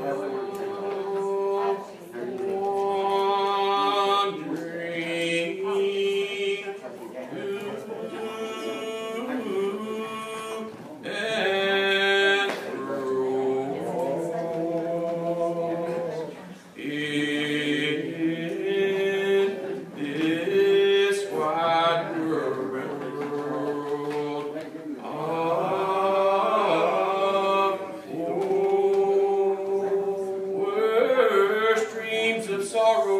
Yes. sorrow.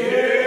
outride